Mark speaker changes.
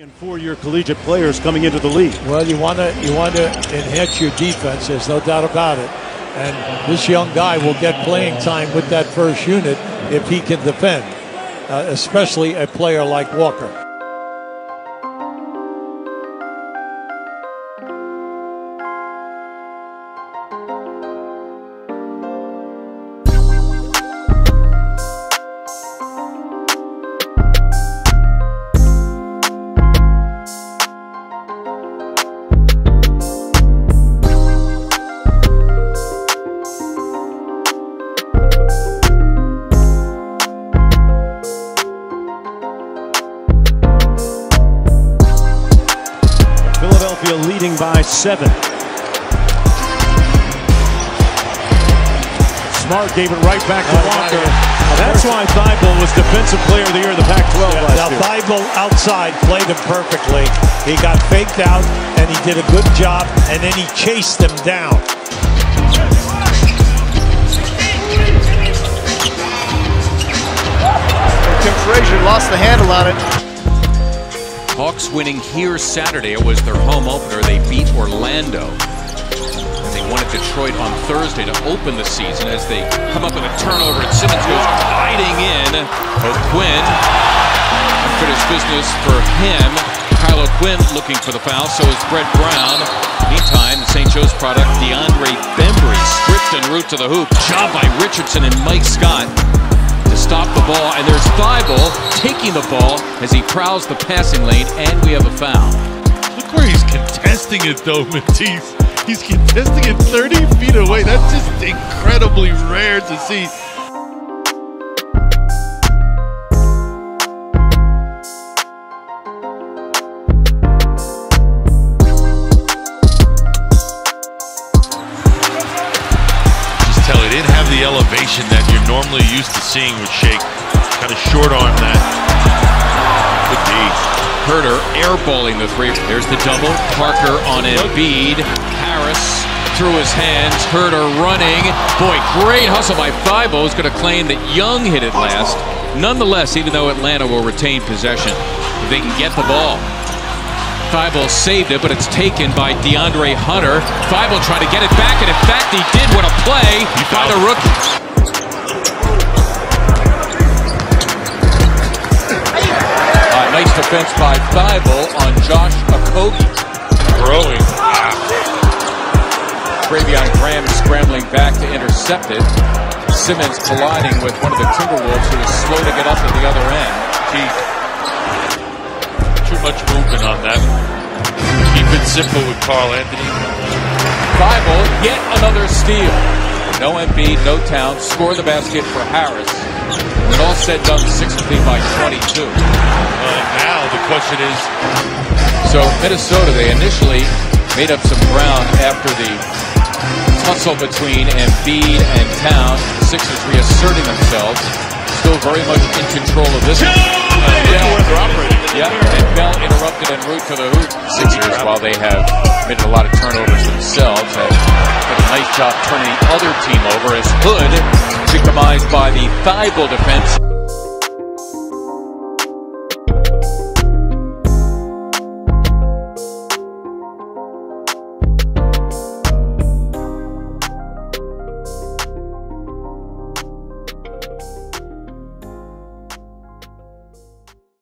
Speaker 1: and four-year collegiate players coming into the league.
Speaker 2: Well, you want to you want to enhance your defense. There's no doubt about it. And this young guy will get playing time with that first unit if he can defend, uh, especially a player like Walker.
Speaker 1: By seven. Smart gave it right back to
Speaker 2: Oh,
Speaker 1: Walker. That's why Thybulle was Defensive Player of the Year in the Pac-12
Speaker 2: Now,
Speaker 1: last year.
Speaker 2: Thybulle outside played him perfectly. He got faked out, and he did a good job, and then he chased him down.
Speaker 3: Tim Frazier lost the handle on it.
Speaker 4: Hawks winning here Saturday. It was their home opener. They beat Orlando. And they wanted Detroit on Thursday to open the season as they come up with a turnover and Simmons goes gliding in. O'Quinn. Unfinished business for him. Kyle O'Quinn looking for the foul. So is Brett Brown. Meantime, the St. Joe's product, DeAndre Bembry, stripped en route to the hoop. Job by Richardson and Mike Scott to stop the ball, and there's Thybulle taking the ball as he prowls the passing lane, and we have a foul.
Speaker 5: Look where he's contesting it, though, Matisse. He's contesting it 30 feet away. That's just incredibly rare to see. He didn't have the elevation that you're normally used to seeing with Shake. Kind of short arm that. Could be.
Speaker 4: Huerter airballing the three. There's the double. Parker on Embiid. Harris through his hands. Huerter running. Boy, great hustle by Thybulle. Is going to claim that Young hit it last. Nonetheless, even though Atlanta will retain possession, if they can get the ball. Thybulle saved it, but it's taken by DeAndre Hunter. Thybulle trying to get it back, and in fact, he did. What a play by the rookie. Nice defense by Thybulle on Josh Okogie.
Speaker 5: Growing.
Speaker 4: Treveon Graham scrambling back to intercept it. Simmons colliding with one of the Timberwolves who is slow to get up at the other end.
Speaker 5: Keith. Too much movement on that. Keep it simple with Karl-Anthony.
Speaker 4: Thybulle, yet another steal. No Embiid, no Town. Score the basket for Harris. When all said done, lead by 22.
Speaker 5: Uh, now the question is,
Speaker 4: So Minnesota, they initially made up some ground after the tussle between Embiid and Town. The Sixers reasserting themselves, still very much in control of this. Yeah, and Bell interrupted en route to the hoop. Sixers, while they have committed a lot of turnovers job turning the other team over as Hood victimized by the Thybulle defense.